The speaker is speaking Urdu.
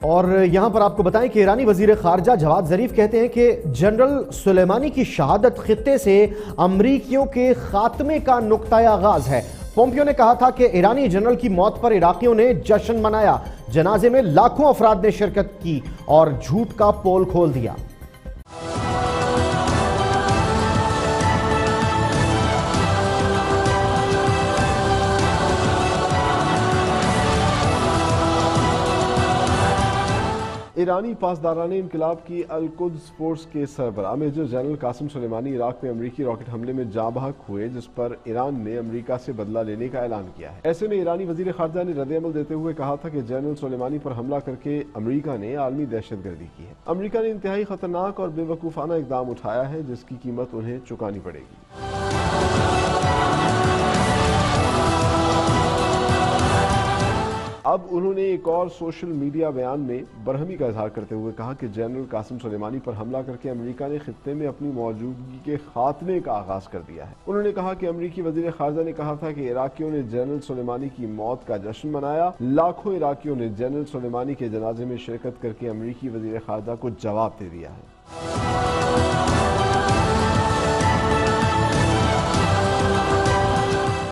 اور یہاں پر آپ کو بتائیں کہ ایرانی وزیر خارجہ جواد ظریف کہتے ہیں کہ جنرل سلیمانی کی شہادت خطے سے امریکیوں کے خاتمے کا نقطۂ آغاز ہے۔ پومپیو نے کہا تھا کہ ایرانی جنرل کی موت پر عراقیوں نے جشن منایا۔ جنازے میں لاکھوں افراد نے شرکت کی اور جھوٹ کا پول کھول دیا۔ ایرانی پاسداران انقلاب کی القدس فورس کے سربراہ major general Qasem Soleimani Iraq میں امریکی راکٹ حملے میں جاں بحق ہوئے، جس پر ایران نے امریکہ سے بدلہ لینے کا اعلان کیا ہے۔ ایسے میں ایرانی وزیر خارجہ نے رد عمل دیتے ہوئے کہا تھا کہ جنرل سلیمانی پر حملہ کر کے امریکہ نے عالمی دہشت گردی کی ہے۔ امریکہ نے انتہائی خطرناک اور بے وقوفانہ اقدام اٹھایا ہے، جس کی قیمت انہیں چکانی پڑے گی۔ اب انہوں نے ایک اور سوشل میڈیا بیان میں برہمی کا اظہار کرتے ہوئے کہا کہ جنرل قاسم سلیمانی پر حملہ کر کے امریکہ نے خطے میں اپنی موجودگی کے خاتمے کا آغاز کر دیا ہے۔ انہوں نے کہا کہ امریکی وزیر خارجہ نے کہا تھا کہ عراقیوں نے جنرل سلیمانی کی موت کا جشن منایا۔ لاکھوں عراقیوں نے جنرل سلیمانی کے جنازے میں شرکت کر کے امریکی وزیر خارجہ کو جواب دے دیا ہے۔